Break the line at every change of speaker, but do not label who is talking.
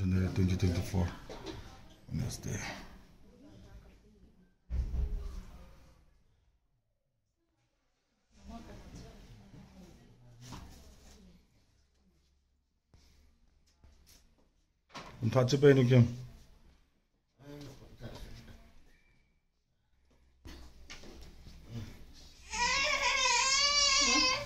January 2024. Wednesday. Und hat sie bei Ihnen gegeben? Yeah.